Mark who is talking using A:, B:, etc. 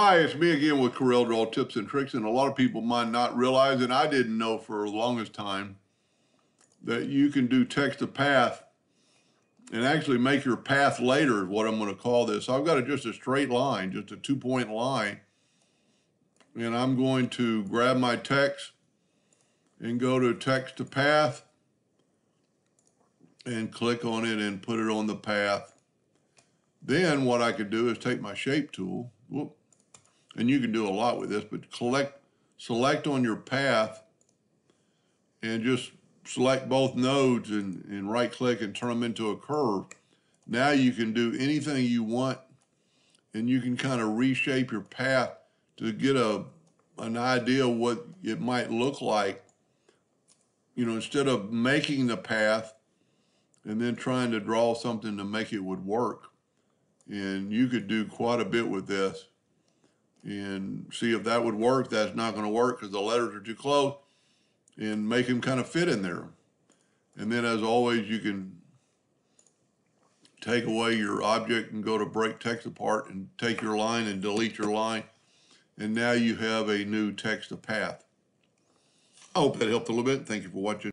A: Hi, it's me again with Corel Draw Tips and Tricks, and a lot of people might not realize, and I didn't know for the longest time, that you can do text to path and actually make your path later is what I'm going to call this. I've got a, just a straight line, just a two point line, and I'm going to grab my text and go to text to path and click on it and put it on the path. Then what I could do is take my shape tool, whoop, and you can do a lot with this, but collect, select on your path and just select both nodes and, and right click and turn them into a curve. Now you can do anything you want and you can kind of reshape your path to get a an idea what it might look like. You know, instead of making the path and then trying to draw something to make it would work. And you could do quite a bit with this and see if that would work. That's not going to work because the letters are too close and make them kind of fit in there. And then as always, you can take away your object and go to break text apart and take your line and delete your line. And now you have a new text to path. I hope that helped a little bit. Thank you for watching.